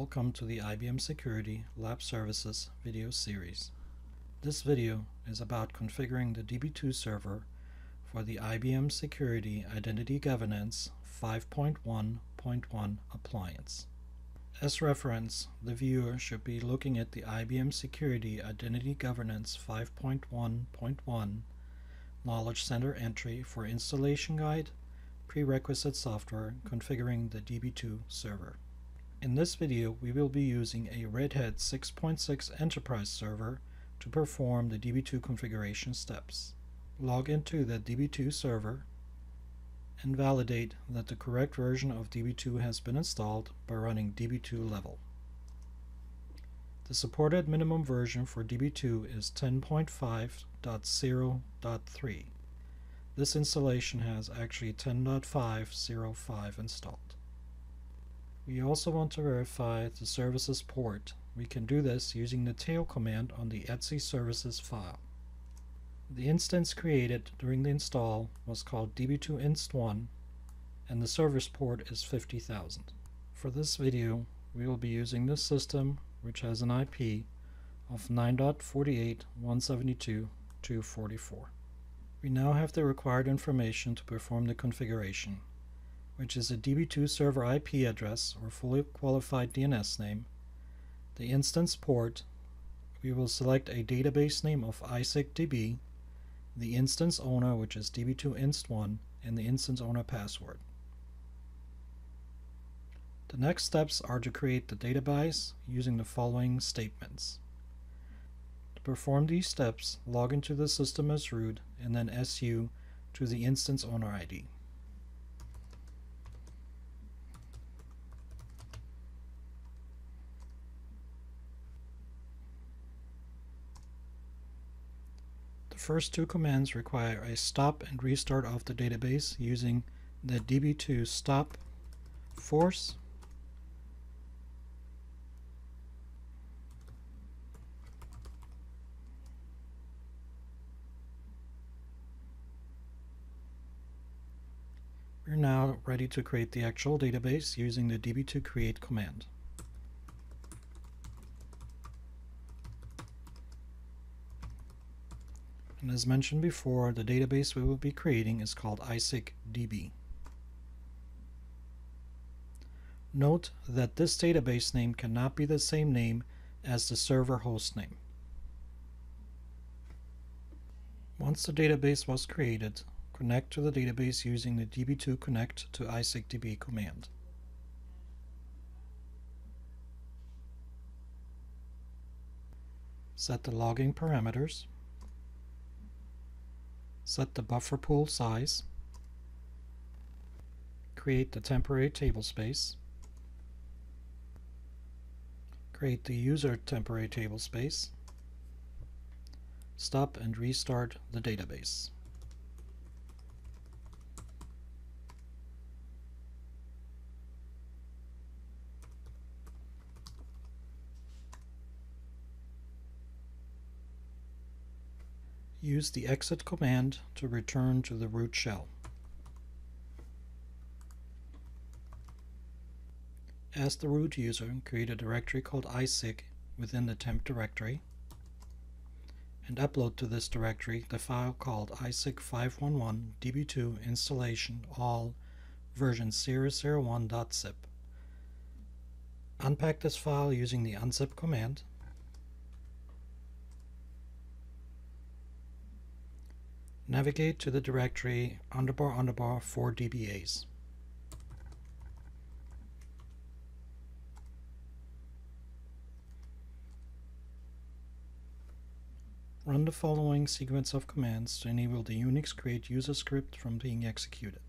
Welcome to the IBM Security Lab Services video series. This video is about configuring the DB2 server for the IBM Security Identity Governance 5.1.1 appliance. As reference, the viewer should be looking at the IBM Security Identity Governance 5.1.1 Knowledge Center entry for installation guide, prerequisite software configuring the DB2 server. In this video, we will be using a Red Hat 6.6 Enterprise server to perform the DB2 configuration steps. Log into the DB2 server and validate that the correct version of DB2 has been installed by running db2 level. The supported minimum version for DB2 is 10.5.0.3. This installation has actually 10.505 installed. We also want to verify the services port. We can do this using the tail command on the etc services file. The instance created during the install was called db2inst1 and the service port is 50,000. For this video we will be using this system which has an IP of 9.48.172.244. We now have the required information to perform the configuration which is a DB2 server IP address or fully qualified DNS name, the instance port, we will select a database name of isecdb, the instance owner which is db2inst1, and the instance owner password. The next steps are to create the database using the following statements. To perform these steps, log into the system as root and then su to the instance owner ID. First two commands require a stop and restart of the database using the db2 stop force We're now ready to create the actual database using the db2 create command. And as mentioned before, the database we will be creating is called isecdb. Note that this database name cannot be the same name as the server host name. Once the database was created, connect to the database using the db2 connect to isecdb command. Set the logging parameters set the buffer pool size, create the temporary table space, create the user temporary table space, stop and restart the database. Use the exit command to return to the root shell. As the root user, create a directory called isig within the temp directory and upload to this directory the file called isig511 db2 installation all version 001.zip. Unpack this file using the unzip command Navigate to the directory underbar underbar 4 DBAs. Run the following sequence of commands to enable the Unix create user script from being executed.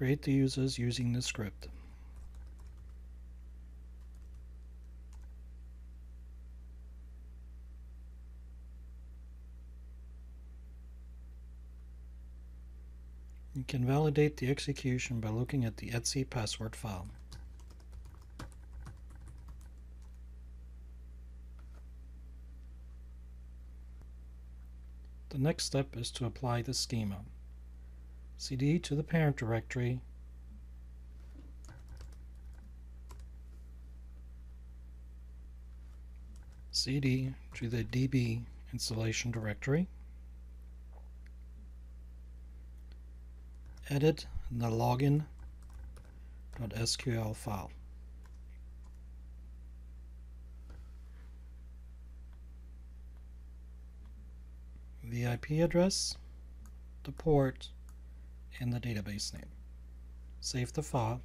Create the users using the script. You can validate the execution by looking at the etc password file. The next step is to apply the schema. Cd to the parent directory cd to the db installation directory edit the login.sql file. The IP address, the port, and the database name. Save the file.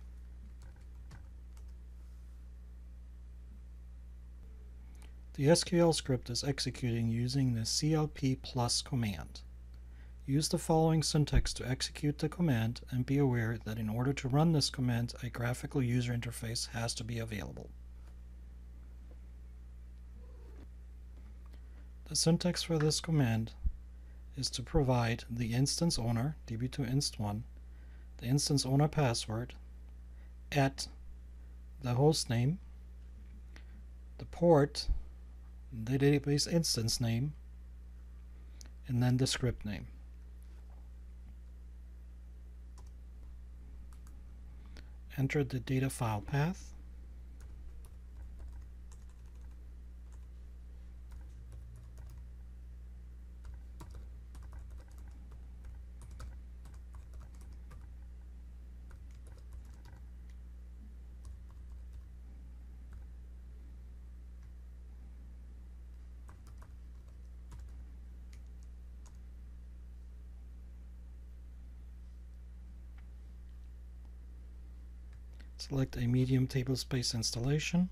The SQL script is executing using the clp plus command. Use the following syntax to execute the command and be aware that in order to run this command, a graphical user interface has to be available. The syntax for this command is to provide the instance owner, db2inst1, the instance owner password, at the host name, the port, the database instance name, and then the script name. enter the data file path. Select a medium tablespace installation.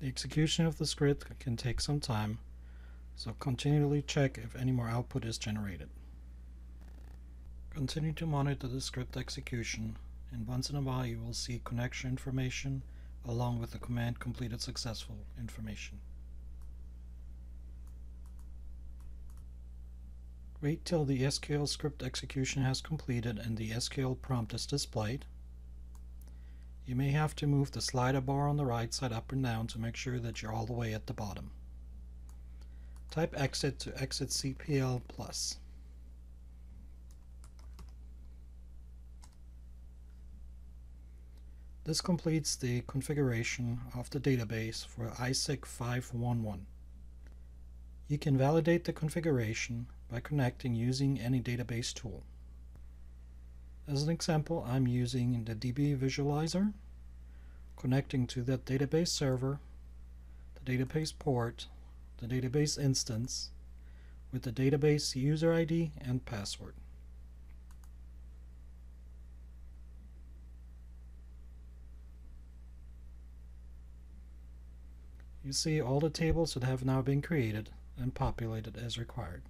The execution of the script can take some time, so continually check if any more output is generated. Continue to monitor the script execution, and once in a while you will see connection information along with the command completed successful information. Wait till the SQL script execution has completed and the SQL prompt is displayed. You may have to move the slider bar on the right side up and down to make sure that you're all the way at the bottom. Type exit to exit CPL+. plus. This completes the configuration of the database for ISIG 511. You can validate the configuration by connecting using any database tool. As an example, I'm using the DB Visualizer, connecting to that database server, the database port, the database instance, with the database user ID and password. You see all the tables that have now been created and populated as required.